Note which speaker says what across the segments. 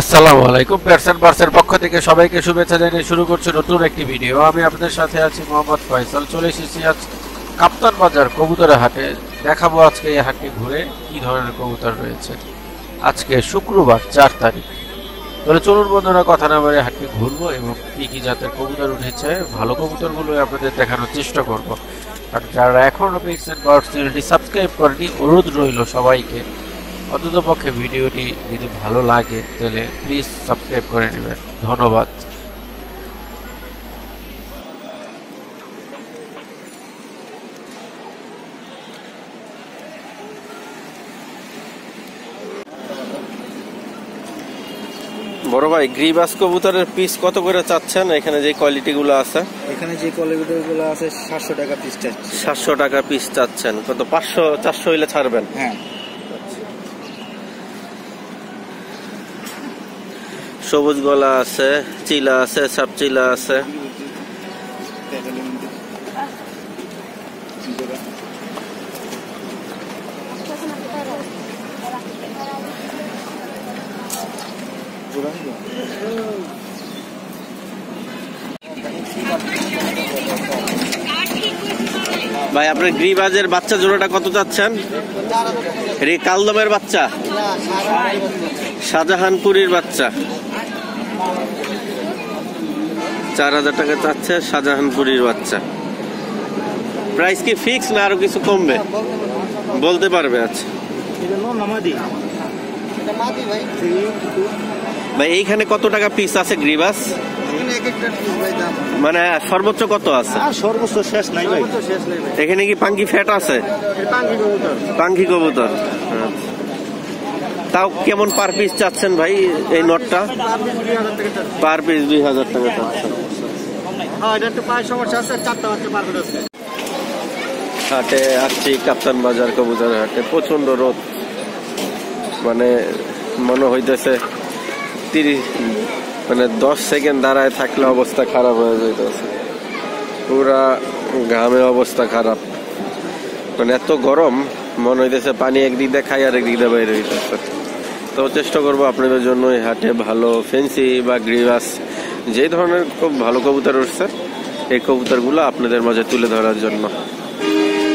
Speaker 1: আসসালামু আলাইকুম পার্সন পার্সের পক্ষ থেকে সবাইকে শুভেচ্ছা জানিয়ে শুরু করছি নতুন একটি ভিডিও। আমি আপনাদের সাথে আছি মোহাম্মদ ফয়সাল। চলে এসেছি আজ কাপ্তান বাজার কবুতরের হাটে। দেখাবো আজকে এই হাটটি ঘুরে কি ধরনের কবুতর রয়েছে। আজকে শুক্রবার, চার তারিখ। তাহলে চলুন বন্ধুরা, কথা না বলে হাটটি ঘুরবো এবং কী কী জাতের কবুতর উঠেছে। ভালো কবুতরগুলো আপনাদের দেখানোর চেষ্টা করব। আর যারা এখনও বার্ডস চ্যানেলটি সাবস্ক্রাইব করেনি, অনুরোধ রইল সবাইকে অন্তত পক্ষে ভিডিওটি যদি ভালো লাগে তাহলে প্লিজ সাবস্ক্রাইব করে নেবেন। ধন্যবাদ।
Speaker 2: বড় ভাই গ্রিবাস কবুতরের পিস কত করে চাচ্ছেন? এখানে যে কোয়ালিটি গুলো আছে।
Speaker 3: এখানে যে কোয়ালিটি গুলো আছে সাতশো টাকা পিস চাচ্ছি।
Speaker 2: সাতশো টাকা পিস চাচ্ছেন। কত? পাঁচশো চারশো হইলে ছাড়বেন।
Speaker 3: হ্যাঁ।
Speaker 2: সবুজ গলা আছে, চিলা আছে, সাপ চিলা আছে। ভাই, আপনার গ্রিবাজের বাচ্চা জোড়াটা কত চাচ্ছেন? রে কালদমের বাচ্চা? শাহজাহানপুরীর বাচ্চা। চার হাজার টাকা চাচ্ছে শাহজাহানপুরীর বাচ্চা। প্রাইস কি ফিক্স না আরও কিছু কমবে? বলতে পারবে আচ্ছা। ভাই এইখানে কত টাকা পিস আছে গ্রিবাস? মানে সর্বোচ্চ কত আছে?
Speaker 3: সর্বোচ্চ শেষ নাই ভাই।
Speaker 2: এখানে কি পাঙ্কি ফ্যাট আছে? পাঙ্কি কবুতর। আচ্ছা। তাও কেমন পার পিস চাচ্ছেন ভাই এই নটটা পার পিস দুই হাজার টাকা চাচ্ছেন। হাটে আসছি কাপ্তান বাজার হাটে। প্রচণ্ড রোদ। মানে মনে হইতেছে তিরিশ মানে দশ সেকেন্ড দাঁড়ায় থাকলে অবস্থা খারাপ হয়ে যাইতেছে। পুরা ঘামে অবস্থা খারাপ। মানে এত গরম, মনে হইতেছে পানি একদিক দিয়ে খাই আর একদিক দিয়ে বাইরে হইতেছে। তো চেষ্টা করব আপনাদের জন্য হাটে ভালো ফেন্সি বা গ্রিভাস যে ধরনের খুব ভালো কবুতর উঠছে, এই কবুতরগুলো আপনাদের মাঝে তুলে ধরার জন্য।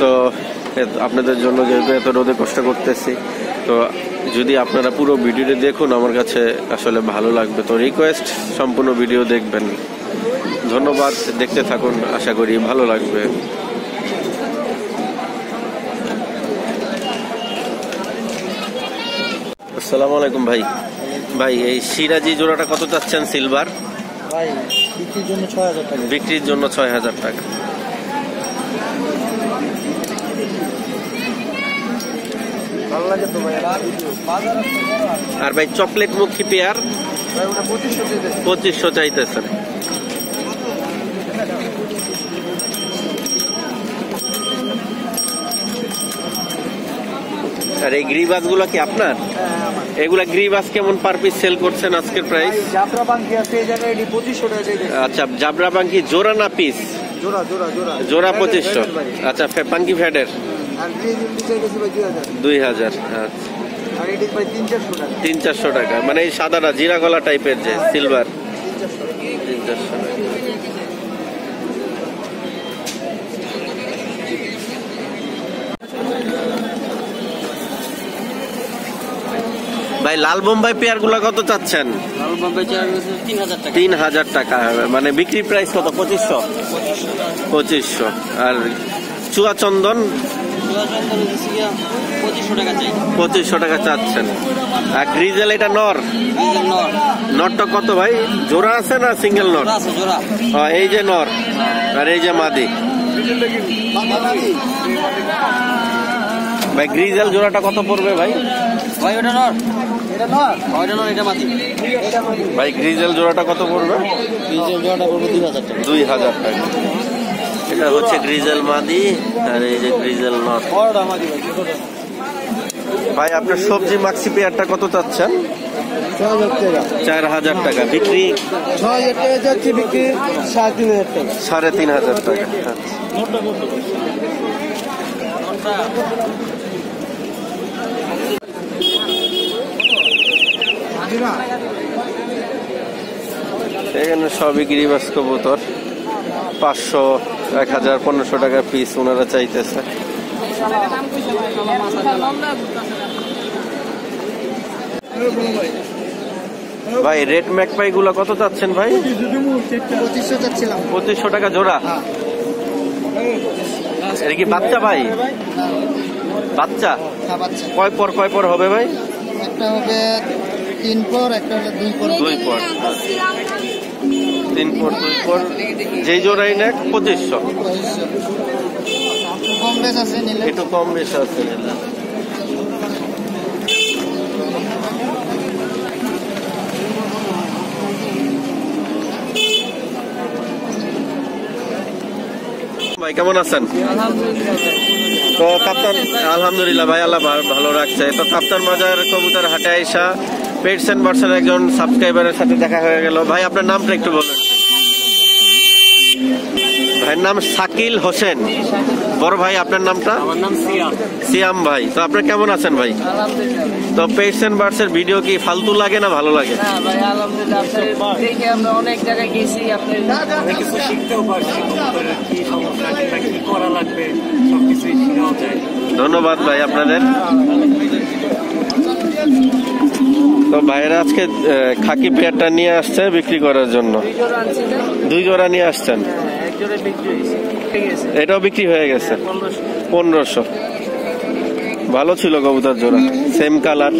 Speaker 2: তো আপনাদের জন্য যেহেতু এত রোদে কষ্ট করতেছি, তো যদি আপনারা পুরো ভিডিওটি দেখুন, আমার কাছে আসলে ভালো লাগবে। তো রিকোয়েস্ট সম্পূর্ণ ভিডিও দেখবেন। ধন্যবাদ, দেখতে থাকুন, আশা করি ভালো লাগবে। আসসালামু আলাইকুম ভাই। ভাই, এই সিরাজি জোড়াটা কত চাচ্ছেন, সিলভার?
Speaker 3: ভাই বিক্রির জন্য ছয় হাজার টাকা।
Speaker 2: বিক্রির জন্য ছয় হাজার টাকা।
Speaker 3: ভালো লাগে তো ভাই
Speaker 2: আর ভাই চকলেট মুখী পেয়ার
Speaker 3: পঁচিশশো
Speaker 2: চাইতেছেন আর এই গ্রিবাসগুলো কি আপনার? এগুলা গ্রিবাস কেমন পার পিস সেল করছেন আজকের প্রাইস
Speaker 3: বাঙ্কি আছে এই জায়গায় এটি পঁচিশশো টাকা
Speaker 2: আচ্ছা জাবরা পাঙ্কি জোড়া না পিস
Speaker 3: জোড়া জোড়া জোড়া।
Speaker 2: জোড়া পঁচিশশো। আচ্ছা ফে- পাঙ্কি ফ্যাটের
Speaker 3: আর গ্রিজ ইন্ডি চাইতেছে ভাই দুই হাজার।
Speaker 2: আচ্ছা।
Speaker 3: তিন চারশো টাকা।
Speaker 2: তিন চারশো টাকা মানে এই সাদাটা জিরা গলা টাইপের যে সিলভার
Speaker 3: তিন চারশো টাকা
Speaker 2: তিন চারশো টাকা ভাই লাল বোম্বাই পেয়ারগুলা কত চাচ্ছেন?
Speaker 3: তিন হাজার টাকা।
Speaker 2: মানে বিক্রি প্রাইস কত? পঁচিশশো? পঁচিশশো। আর চুয়া চন্দন?
Speaker 3: পঁচিশশো টাকা
Speaker 2: চাচ্ছেন। আর গ্রিজেল এটা নর? নরটা কত ভাই? জোড়া আছে না সিঙ্গেল নর?
Speaker 3: আছে
Speaker 2: হ্যাঁ, এই যে নর। আর এই যে মাদি। ভাই গ্রিজেল জোড়াটা কত পড়বে ভাই?
Speaker 3: ভাই ওটা নর। এটা নর ওইটা নর এটা মাটি।
Speaker 2: ভাই গ্রিজেল জোড়াটা কত পড়বে?
Speaker 3: ডিজেল জোড়াটা পড়বে দুই হাজার টাকা।
Speaker 2: দুই হাজার টাকা। এটা হচ্ছে গ্রিজেল মাদি আর এই যে গ্রিজেল নর।
Speaker 3: ভাই
Speaker 2: আপনার সবজি মাক্সি পেয়ারটা কত চাচ্ছেন?
Speaker 3: ছয় হাজার টাকা।
Speaker 2: চার হাজার টাকা। বিক্রি?
Speaker 3: সাড়ে তিন হাজার টাকা
Speaker 2: সাড়ে তিন হাজার টাকা আচ্ছা। এখানে সবই গিরিবাস কবুতর। পাঁচশো এক হাজার পনেরোশো টাকা পিস ওনারা চাইতেছে। ভাই রেড ম্যাকপাই গুলা কত চাচ্ছেন ভাই?
Speaker 3: পঁচিশশো
Speaker 2: টাকা জোড়া? এটা কি বাচ্চা ভাই? বাচ্চা?
Speaker 3: হ্যাঁ বাচ্চা।
Speaker 2: কয় পর কয় পর হবে ভাই?
Speaker 3: একটা হবে তিন পর একটা হলে দুই পর।
Speaker 2: দুই পর। তিন পর দুই পর। যেই জোড়াই নেক পঁচিশশো।
Speaker 3: পঁচিশশো কম বেশ আছে নিলে।
Speaker 2: একটু কম বেশি আছে ভাই কেমন আছেন? তো কাপ্তান আলহামদুলিল্লাহ ভাই আল্লাহ ভালো রাখছে। তো কাপ্তান বাজার কবুতর হাটে আইসা পেটস এন্ড বার্সের একজন সাবস্ক্রাইবারের সাথে দেখা হয়ে গেল। ভাই আপনার নামটা একটু বলুন। ভাইয়ের নাম শাকিল হোসেন। বড় ভাই আপনার নামটা?
Speaker 3: আমার সিয়াম।
Speaker 2: সিয়াম ভাই। তো আপনি কেমন আছেন ভাই? তো পেটস এন্ড বার্ডসের ভিডিও কি ফালতু লাগে না ভালো লাগে?
Speaker 3: হ্যাঁ
Speaker 4: যায়।
Speaker 2: ধন্যবাদ ভাই আপনাদের। তো ভাইয়েরা আজকে খাকি পেয়ারটা নিয়ে আসছে বিক্রি করার জন্য। দুই জোড়া নিয়ে আসছেন। এটাও বিক্রি হয়ে গেছে।
Speaker 3: পনেরোশো।
Speaker 2: ভালো ছিল কবুতর জোড়া। সেম কালার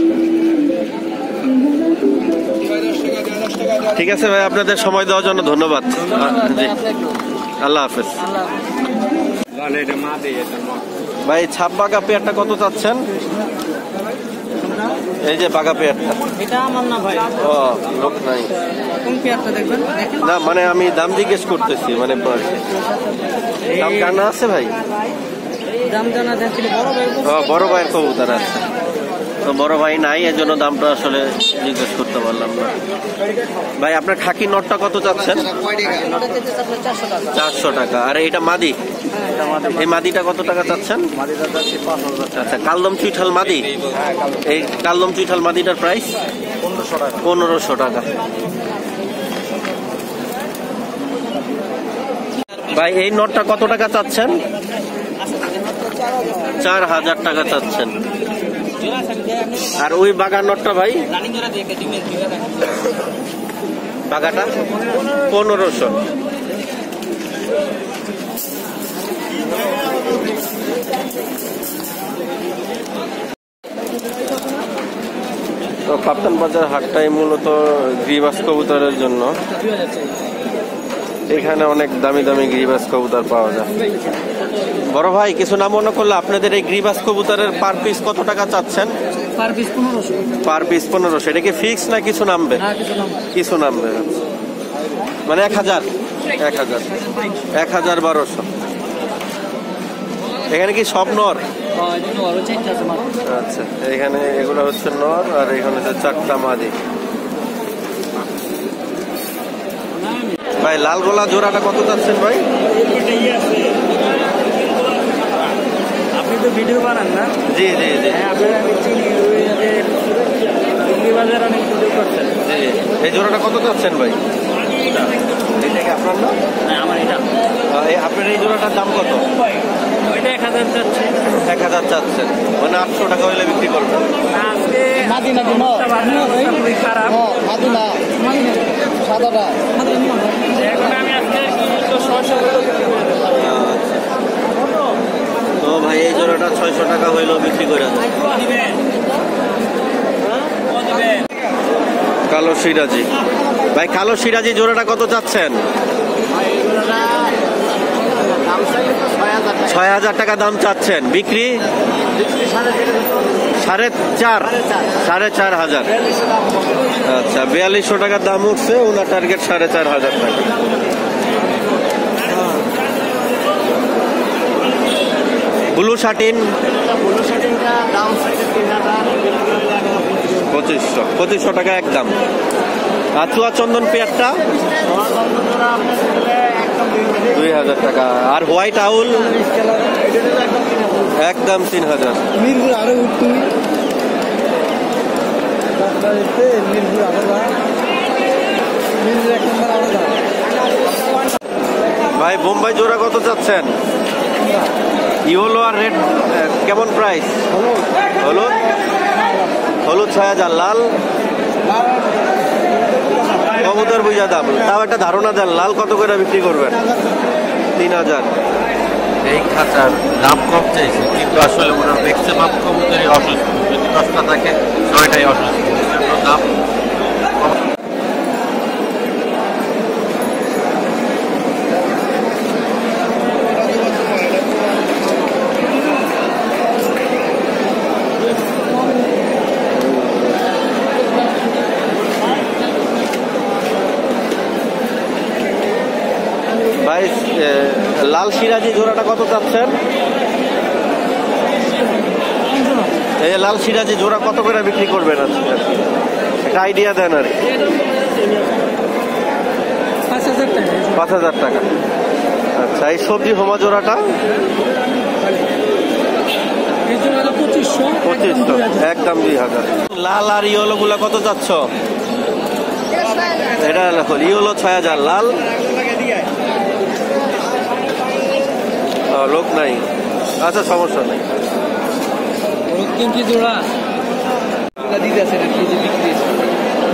Speaker 2: ঠিক আছে ভাই আপনাদের সময় দেওয়ার জন্য ধন্যবাদ। জি। আল্লাহ হাফেজ। ভাই ছাপ বাগা পেয়ারটা কত চাচ্ছেন? এই যে বাঘা পেয়ারটা
Speaker 3: এটা আমার না ভাই।
Speaker 2: ও লোক নাই।
Speaker 3: কোন পেয়ারটা দেখবেন?
Speaker 2: না মানে আমি দাম জিজ্ঞেস করতেছি মানে দাম জানা আছে ভাই?
Speaker 3: দাম জানা দেখছিল বড় ভাই
Speaker 2: বড় ভাইয়ের কবুতর আছে। তো বড় ভাই নাই এর জন্য দামটা আসলে জিজ্ঞেস করতে পারলাম না। ভাই, আপনার খাকি নটটা কত চাচ্ছেন?
Speaker 3: চারশো টাকা।
Speaker 2: আর এটা মাদি? এই মাদিটা কত টাকা চাচ্ছেন? আচ্ছা কালদম চুইঠাল মাদি? এই কালদম চুইঠাল মাদিটার প্রাইস পনেরোশো টাকা। ভাই, এই নটটা কত টাকা চাচ্ছেন? চার হাজার টাকা চাচ্ছেন। আর ওই বাগান নটটা ভাই? বাগাটা পনেরোশো। তো কাপ্তান বাজার হাটটাই মূলত গ্রিবাস কবুতরের জন্য। এখানে অনেক দামি দামি গ্রিবাস কবুতর পাওয়া যায়। বড় ভাই কিছু না মনে করলে আপনাদের এই গ্রিবাস কবুতরের পার পিস কত টাকা চাচ্ছেন?
Speaker 3: পার পিস পনেরোশো।
Speaker 2: পার পিস পনেরোশো। এটা কি ফিক্স না কিছু নামবে?
Speaker 3: কিছু
Speaker 2: নামবে মানে এক হাজার? এক হাজার। এক হাজার বারোশো। এখানে কি সব নর?
Speaker 3: মাত্র।
Speaker 2: আচ্ছা এখানে এগুলো হচ্ছে নর আর এখানে হচ্ছে চারটা মাদি। ভাই লাল গোলা জোড়াটা কত চাচ্ছেন ভাই?
Speaker 4: তো ভিডিও বানান না?
Speaker 2: জি জি জি।
Speaker 4: হ্যাঁ আপনারা আমি চিনি বাজার অনেক ভিডিও করছেন।
Speaker 2: জি এই জোড়াটা কত যাচ্ছেন ভাই? এটা কি আপনার না
Speaker 4: হ্যাঁ আমার এটা।
Speaker 2: আহ, এই- আপনার এই জোড়াটার দাম কত?
Speaker 4: ওইটা এক হাজার
Speaker 2: এক হাজার চাচ্ছেন। মানে আটশো টাকা হইলে বিক্রি করবেন।
Speaker 4: আজকে খারাপ।
Speaker 3: না। সাদাটা।
Speaker 4: এখন আমি আজকে ছয়শো
Speaker 2: তো ভাই, এই জোড়াটা ছয়শো টাকা হইলেও বিক্রি করে কালো সিরাজি। ভাই, কালো সিরাজি জোড়াটা কত চাচ্ছেন? ছয় হাজার টাকা দাম চাচ্ছেন। বিক্রি? সাড়ে চার। সাড়ে চার হাজার। আচ্ছা বিয়াল্লিশশো টাকার দাম উঠছে, ওনার টার্গেট সাড়ে চার হাজার টাকা। ব্লু শার্টিন। পঁচিশশো। পঁচিশশো টাকা একদম। আর চুয়া চন্দন পেয়ারটা। দুই হাজার টাকা। আর হোয়াইট আউল। একদম তিন হাজার। ভাই, বোম্বাই জোড়া কত চাচ্ছেন? ইয়েলো আর রেড কেমন প্রাইস হলুদ? হলুদ ছয় হাজার, লাল? কবুতর বুঝা দাম। তাও একটা ধারণা দেন, লাল কত করে বিক্রি করবেন? তিন হাজার।
Speaker 1: এই খাঁচার দাম কম চাইছে, কিন্তু আসলে ওনার ম্যাক্সিমাম কবুতরই অসুস্থ। যদি দশটা থাকে, ছয়টাই অসুস্থ। দাম
Speaker 2: ভাই এ, লাল সিরাজি জোড়াটা কত চাচ্ছেন? এই যে লাল সিরাজি জোড়া কত করে বিক্রি করবেন আজকে? একটা আইডিয়া দেন আর।
Speaker 3: পাঁচ হাজার টাকা।
Speaker 2: আচ্ছা এই সবজি হোমা জোড়াটা?
Speaker 3: পঁচিশশো,
Speaker 2: একদম দুই হাজার। লাল আর ইয়েলো গুলা কত যাচ্ছ এটা ইয়েলো ছয় হাজার, লাল লোক নাই। আচ্ছা সমস্যা নেই।
Speaker 3: কি জোড়া?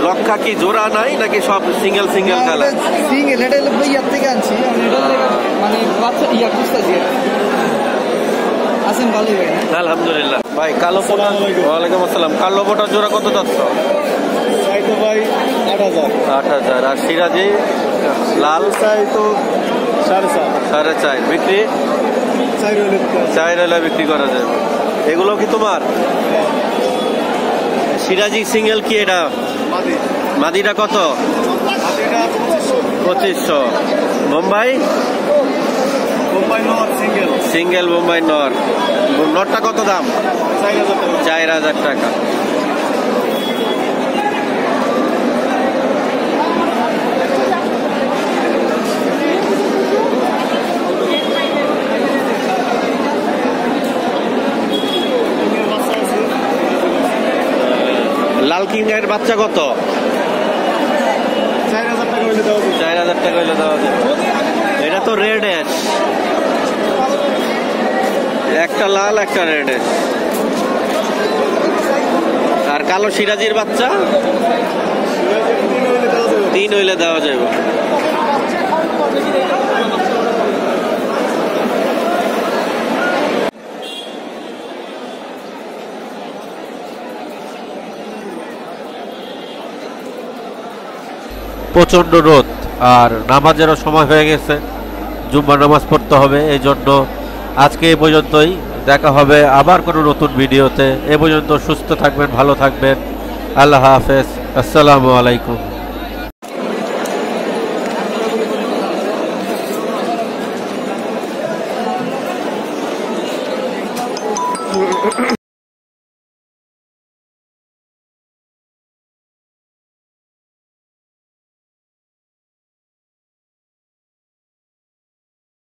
Speaker 2: লক্ষা কি জোড়া নাই নাকি সব সিঙ্গেল সিঙ্গেল কালার
Speaker 3: সিঙ্গেল এটা থেকে আনছি। মানে বাচ্চা ইয়া খুঁজতেছি আছেন ভালোই ভাই
Speaker 2: আলহামদুলিল্লাহ। ভাই কালো পোটা ওয়ালাইকুম আসসালাম। কালো পোটার জোড়া কত যাচ্ছ?
Speaker 3: চাই তো ভাই আট হাজার।
Speaker 2: আট হাজার। আর সিরাজি? লাল?
Speaker 3: চাই তো সাড়ে চার।
Speaker 2: সাড়ে চার। বিক্রি?
Speaker 3: চাই রইল
Speaker 2: বিক্রি করা যাবে এগুলো কি তোমার? সিরাজি সিঙ্গেল কি এটা? মাদিটা কত? পঁচিশশো। বোম্বাই?
Speaker 3: সিঙ্গেল।
Speaker 2: সিঙ্গেল বোম্বাই নর। নটটা কত দাম? চার হাজার টাকা। লাল কিংয়ের বাচ্চা কত?
Speaker 3: চার হাজার টাকা হইলে দেওয়া
Speaker 2: চার হাজার টাকা হইলে দেওয়া এটা তো রেড অ্যাশ একটা লাল একটা রেড অ্যাশ আর কালো সিরাজির বাচ্চা? তিন হইলে দেওয়া যাবে।
Speaker 1: প্রচণ্ড রোদ, আর নামাজেরও সময় হয়ে গেছে। জুম্মা নামাজ পড়তে হবে এই জন্য আজকে এ পর্যন্তই। দেখা হবে আবার কোনো নতুন ভিডিওতে। এ পর্যন্ত সুস্থ থাকবেন, ভালো থাকবেন। আল্লাহ হাফেজ। আসসালামু আলাইকুম।